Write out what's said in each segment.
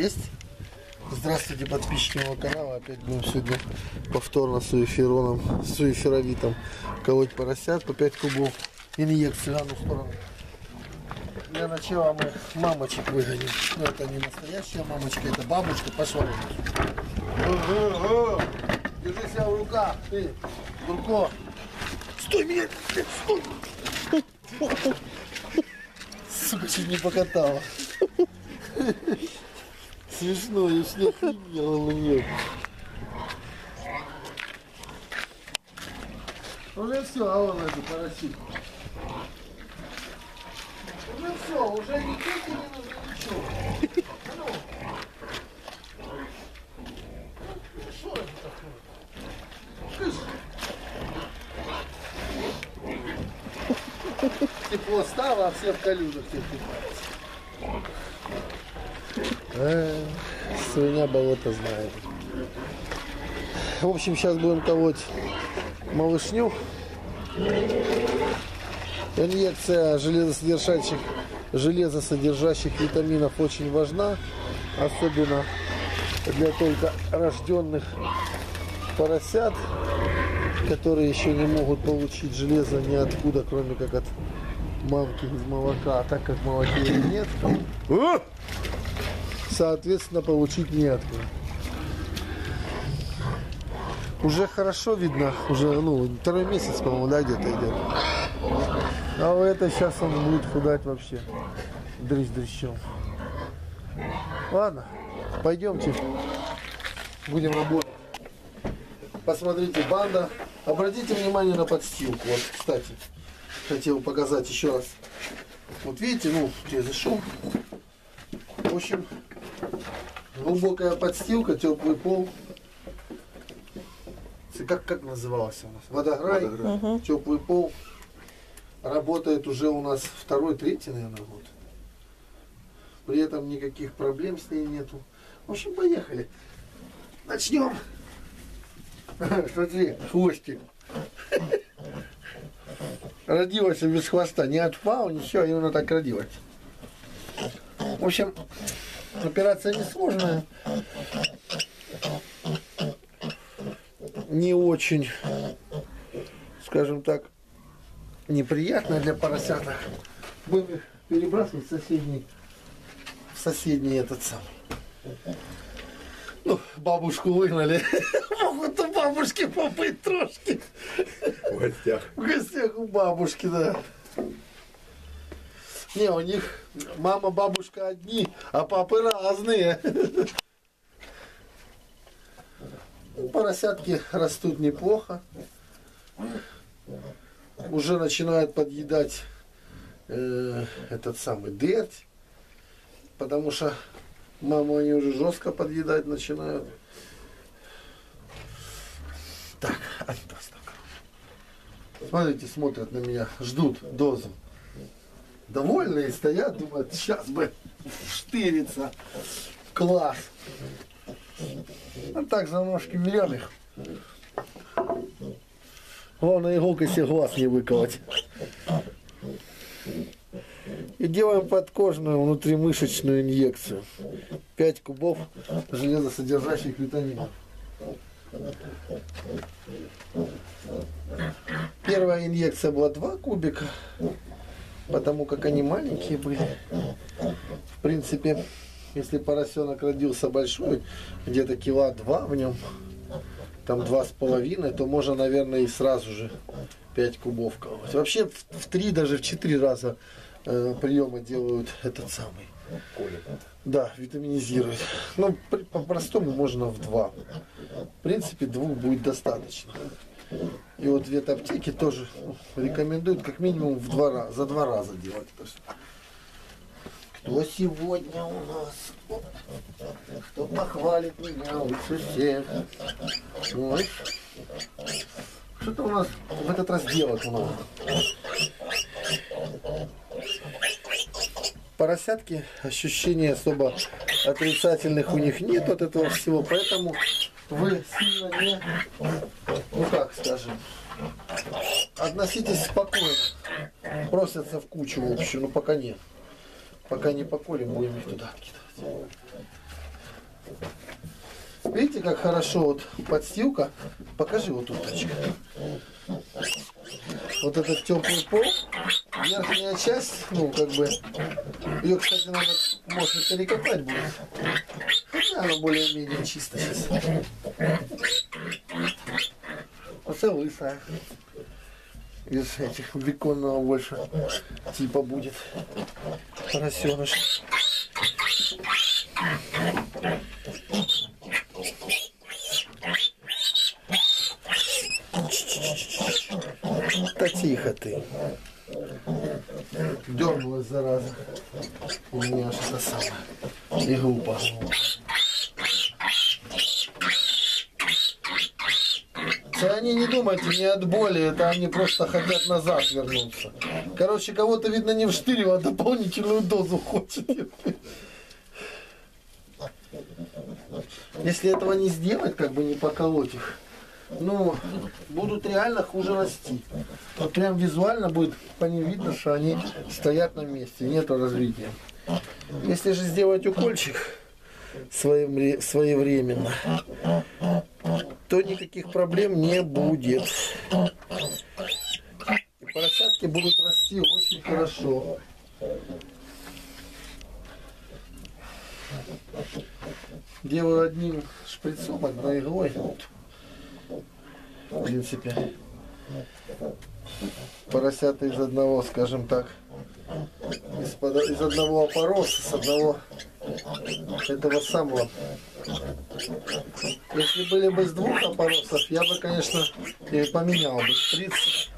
Есть? Здравствуйте, подписчики моего канала. Опять будем сегодня повторно с уэфироном, с уэфировитом колоть поросят по 5 кубов. Инъекции в одну сторону. Для начала мы мамочек выгоним. Но это не настоящая мамочка, это бабушка. Пошла. Держи себя в руках, ты, Дурко. Стой, меня! Стой! Сука, чуть не покатала. Смешно, я ж не охренел на нее. Уже все, а он это поросит. Уже все, уже ни кеки не нужно ничего. А ну. Ну. Тепло стало, а все в калюжах теперь. Э, Свинья болото знает. В общем, сейчас будем колоть малышню. Инъекция железосодержащих, железосодержащих витаминов очень важна, особенно для только рожденных поросят, которые еще не могут получить железо ниоткуда, кроме как от мамки из молока, а так как молока нет, соответственно, получить неоткуда. Уже хорошо видно, уже, ну, второй месяц, по-моему, да, где-то идет. А у этой сейчас он будет худать вообще. Дрыщ дрыщом. Ладно, пойдемте. Будем работать. Посмотрите, банда. Обратите внимание на подстилку. Вот, кстати, хотел показать еще раз. Вот видите, ну, я зашел. В общем, глубокая подстилка, теплый пол. Как, как называлось у нас? Водограй, Мгм. теплый пол. Работает уже у нас второй, третий, наверное, год. При этом никаких проблем с ней нету. В общем, поехали. Начнем. Смотри, хвостик. Родилась без хвоста. Не от фау, ничего, именно так родилась. В общем, операция несложная. Не очень, скажем так, неприятная для поросяток. Будем их перебрасывать в соседний, в соседний этот самый. Ну, бабушку выгнали. Могут у бабушки побыть трошки. в гостях. В гостях у бабушки, да. Не, у них мама, бабушка одни, а папы разные. Поросятки растут неплохо. Уже начинают подъедать э, этот самый дерть. Потому что маму они уже жестко подъедать начинают. Так, так. Смотрите, смотрят на меня, ждут дозу. Довольные стоят, думают, сейчас бы штыриться. Класс. А так за ножки их. Главное себе глаз не выколоть. И делаем подкожную внутримышечную инъекцию. 5 кубов железосодержащих витаминов. Первая инъекция была 2 кубика, потому как они маленькие были. В принципе, если поросенок родился большой, где-то кила 2 в нем, там два с половиной, то можно, наверное, и сразу же 5 кубов колоть. Вообще в, 3, даже в 4 раза э, приема делают этот самый. Да, витаминизирует. Ну, по-простому можно в 2. В принципе, двух будет достаточно. И вот ветаптеки тоже рекомендуют как минимум в два раза, за два раза делать это всё. Кто сегодня у нас? Кто похвалит меня лучше всех? Ой. Что-то у нас в этот раз делать много. Поросятки, ощущений особо отрицательных у них нет от этого всего, поэтому вы сильно не, ну как скажем, относитесь спокойно. Просятся в кучу в общую, но пока нет. Пока не поколем, будем их туда откидывать. Видите, как хорошо вот подстилка. Покажи вот тут, Точка. Вот этот теплый пол, верхняя часть, ну, как бы, ее, кстати, надо, может, перекопать будет. Хотя она более-менее чисто сейчас. Оце лысая. Из этих беконного больше типа будет. Поросеныш. Да тихо ты. Дернулась зараза. У меня что-то самое. И глупо. Это они не от боли, это они просто хотят назад вернуться. Короче, кого-то, видно, не вштырил, а дополнительную дозу хочет. Если этого не сделать, как бы не поколоть их, ну, будут реально хуже расти. Вот прям визуально будет по ним видно, что они стоят на месте, нету развития. Если же сделать укольчик своевременно, то никаких проблем не будет. И поросятки будут расти очень хорошо. Делаю одним шприцом, одной иглой. В принципе, поросята из одного, скажем так, из, из одного опороса, с одного этого самого. Если были бы с двух опоросов, я бы, конечно, поменял бы шприц.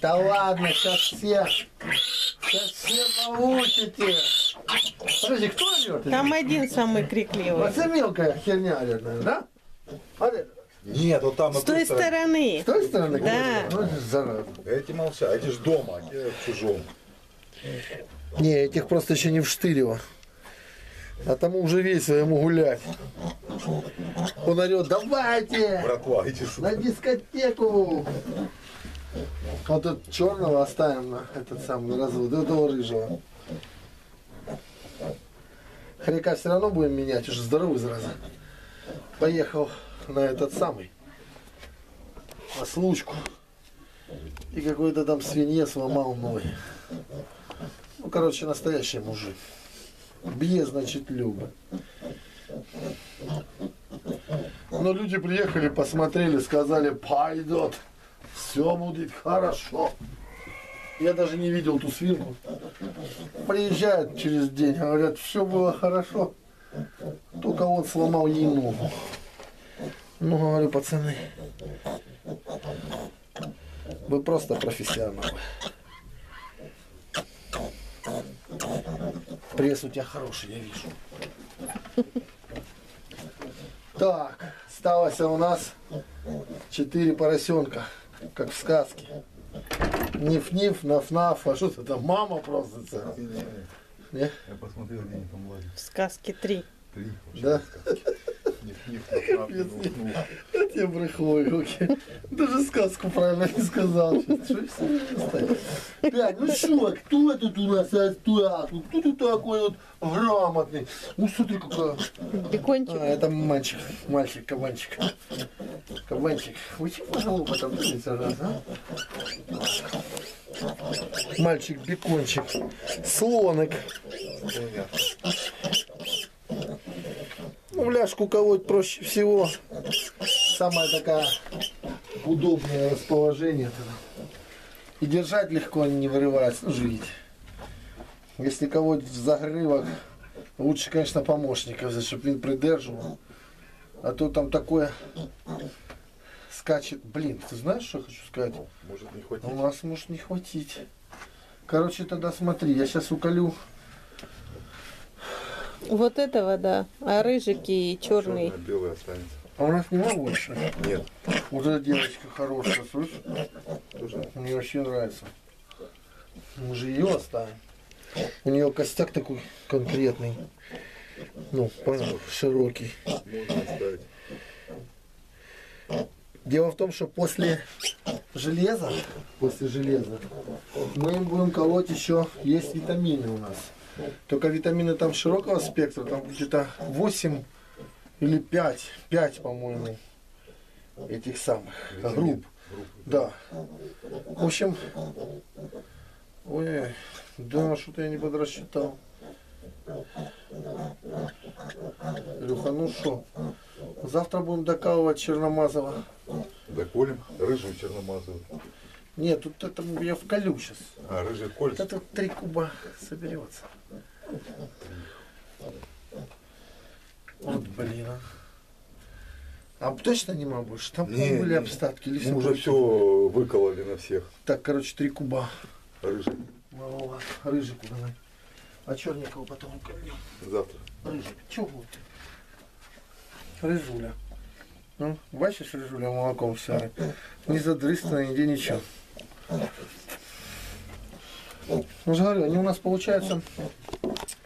Да ладно, сейчас все, сейчас все научите. Подожди, кто орет? Там один самый крикливый. Вот это мелкая херня орет, наверное, да? Вот это. Нет, вот там С той стороны. С той стороны? Да. Ну. Эти молчат, эти ж дома, а в чужом. Не, этих просто еще не вштырило. А тому уже весело ему гулять. Он орет, давайте! Братва, иди На сюда. дискотеку! Вот этот черного оставим на этот самый развод, этого рыжего. Хряка все равно будем менять, уже здоровый зараза. Поехал на этот самый, на случку. И какой-то там свинье сломал ноги. Ну, короче, настоящий мужик. Бье, значит, Люба. Но люди приехали, посмотрели, сказали, пойдет, все будет хорошо. Я даже не видел ту свинку. Приезжают через день, говорят, все было хорошо. Только он сломал ей ногу. Ну, говорю, пацаны, вы просто профессионалы. Пресс у тебя хороший, я вижу. Так, осталось у нас четыре поросенка, как в сказке. Ниф-ниф, наф-наф, а что это там, мама просто целая. Я посмотрел, где они там лазят. В сказке три. Три. Да? Ну, я брехлой, руки. Даже сказку правильно не сказал. Пять, ну что, кто тут у нас остался? Кто тут такой вот грамотный? Ну смотри, какая. Бекончик. А, это мальчик, мальчик, кабанчик. Кабанчик. Очень глупо там птица раз, а? Мальчик, бекончик, слоник. Ну, ляжку колоть проще всего. Самая такая удобное расположение. И держать легко, они не вырываются. Ну, видите. Если колоть в загрывок, лучше, конечно, помощника взять, чтобы он придерживал. А то там такое скачет. Блин, ты знаешь, что я хочу сказать? Может не У хватить. нас может не хватить. Короче, тогда смотри, я сейчас уколю. Вот этого, да. А рыжики и черный. Черный, белый останется. А у нас нема больше. Нет, Вот эта девочка хорошая, слышишь? Мне вообще нравится. Мы же ее оставим. У нее костяк такой конкретный. Ну, понял, широкий. Можно оставить. Дело в том, что после железа, после железа, мы им будем колоть еще, есть витамины у нас. Только витамины там широкого спектра, там где-то 8 или пять, пять, по-моему, этих самых групп. Группы. Да. В общем, ой, да, что-то я не подрасчитал. Илюха, ну что, завтра будем докалывать Черномазова. Доколем. Рыжую черномазовую. Нет, тут это я вколю сейчас. А, рыжий кольца. это три куба соберется. Вот блин. а. А точно не могу больше? Там Не, были не. обстатки или Мы уже будет? все выкололи на всех. Так, короче, три куба. Рыжий. Маловато. Рыжику давай. А черненького потом укольнем. Завтра. Рыжик, чего вот? Рыжуля. Ну, бачиш, рыжуля молоком вся. Не задрыстана, нигде ничего. Ну, же говорю, они у нас получаются,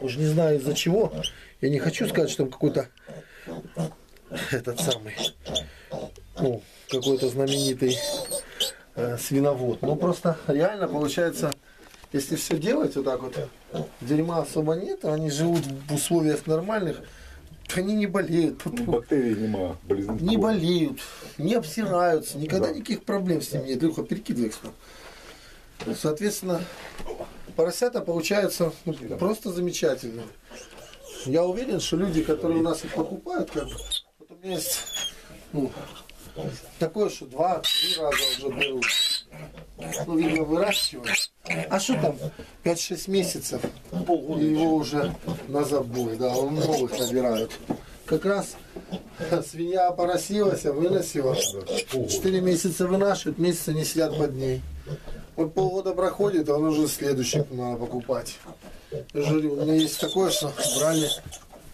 уже не знаю из-за чего. Я не хочу сказать, что там какой-то этот самый, ну, какой-то знаменитый э, свиновод. Ну, просто реально получается, если все делать вот так вот, дерьма особо нет, они живут в условиях нормальных, они не болеют. Ну, бактерий нема. Не болеют, не обсираются, никогда никаких проблем с ним нет. Илюха, перекидывай экспорт. Соответственно, поросята получаются ну, просто замечательно. Я уверен, что люди, которые у нас их покупают, как бы, вот у меня есть ну, такое, что два-три раза уже берут. Ну, видно, выращивают. А что там? 5-6 месяцев. И его уже на забой, да, он новых набирают. Как раз свинья поросилась, а выносила. 4 месяца вынашивают, месяца не сидят под ней. Вот полгода проходит, а он уже следующий надо покупать. Я же говорю, у меня есть такое, что брали...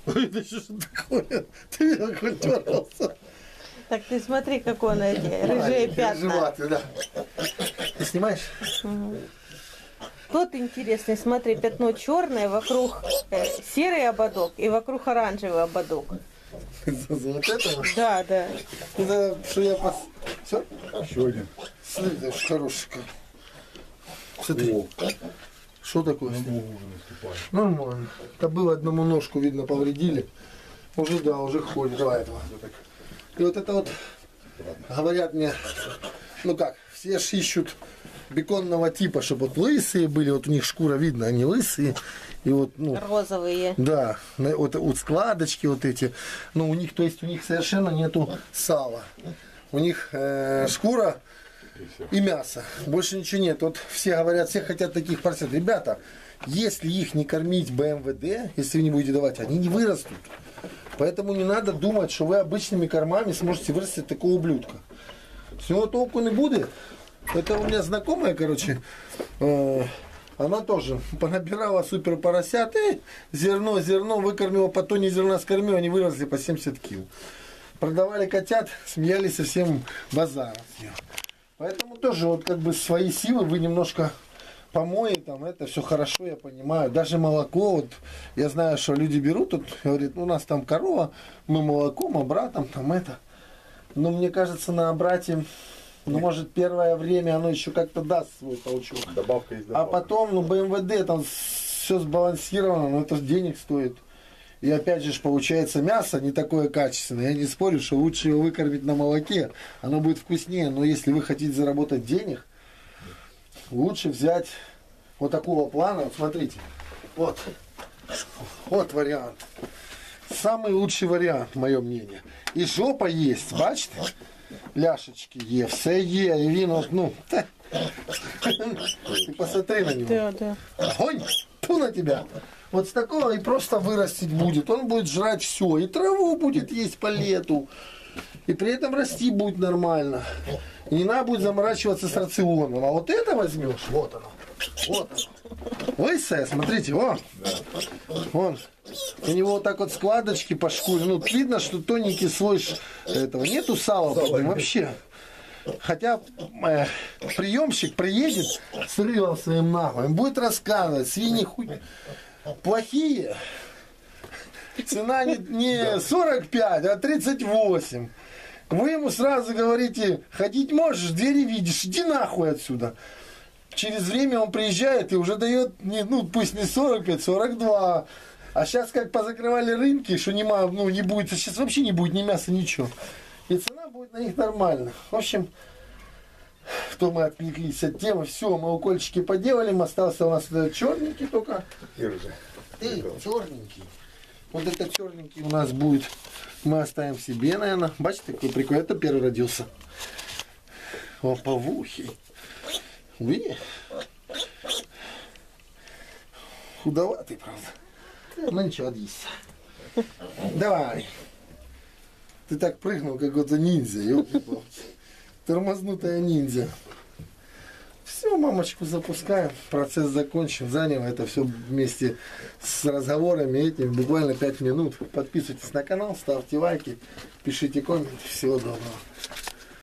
Ой, да что такое? Ты меня хоть дергался. Так ты смотри, как он эти рыжие пятна. Рыжеватый, да. Снимаешь? Тут интересный, смотри, пятно черное, вокруг э, серый ободок и вокруг оранжевый ободок. Вот это? Да, да. Это что я пос... Все? Еще один. Смотри, это ж хороший. как. Смотри, что такое? Нормально. Это было одному ножку, видно, повредили. Уже, да, уже ходит. Давай этого. И вот это вот, говорят мне, ну как, все ж ищут беконного типа, чтобы вот лысые были, вот у них шкура видно, они лысые. И вот, ну, Розовые. да, вот, вот складочки вот эти. Ну, у них, то есть у них совершенно нету сала. У них э, шкура и мясо. Больше ничего нет. Вот все говорят, все хотят таких поросят. Ребята, если их не кормить БМВД, если вы не будете давать, они не вырастут. Поэтому не надо думать, что вы обычными кормами сможете вырастить такого ублюдка. Всего толку не будет. Это у меня знакомая, короче, э, она тоже понабирала супер поросят, и зерно, зерно, выкормила, по тоне зерна скормила, они выросли по 70 кило. Продавали котят, смеялись совсем неё. Поэтому тоже вот как бы свои силы вы немножко помои, там это все хорошо, я понимаю. Даже молоко, вот я знаю, что люди берут, вот, говорит, у нас там корова, мы молоком, а братом там это. Но мне кажется, на брате, ну, может, первое время оно еще как-то даст свой толчок. Добавка есть А добавка. потом, ну, БМВД, там все сбалансировано, но это денег стоит. И опять же получается мясо не такое качественное. Я не спорю, что лучше его выкормить на молоке, оно будет вкуснее. Но если вы хотите заработать денег, лучше взять вот такого плана. Вот смотрите, вот, вот вариант. Самый лучший вариант, мое мнение. І жопа есть, бачите? Ляшечки є, все є, і він от, ну, та. Ти посмотри на него. Да, да. Огонь! Тьфу на тебя! Вот с такого и просто вырастить будет. Он будет жрать все. И траву будет есть по лету. И при этом расти будет нормально. И не надо будет заморачиваться с рационом. А вот это возьмешь, вот оно. Вот оно. Лысая, смотрите, вон. Вон. У него вот так вот складочки по шкуре. Ну, видно, что тоненький слой этого. Нету сала под ним вообще. Хотя э, приемщик приедет с рылом своим нахуй, будет рассказывать, свиньи хуй плохие. Цена не, не 45, а 38. Вы ему сразу говорите, ходить можешь, двери видишь, иди нахуй отсюда. Через время он приезжает и уже дает, не, ну пусть не 45, 42. А сейчас как позакрывали рынки, что нема, ну не будет, сейчас вообще не будет ни мяса, ничего. И цена будет на них нормально. В общем, то мы отвлеклись от темы. Все, мы укольчики поделали, остался у нас этот черненький только. Ты, черненький. Вот этот черненький у нас будет. Мы оставим себе, наверное. Бачите, какой прикольный. Это первый родился. Лоповухий. Видишь? Худоватый, правда. Ну ничего, отъесть. Давай. Ты так прыгнул, как какой-то ниндзя. Тормознутая ниндзя. Все, мамочку запускаем. Процесс закончен. Занял это все вместе с разговорами этими. Буквально 5 минут. Подписывайтесь на канал, ставьте лайки, пишите комменты. Всего доброго.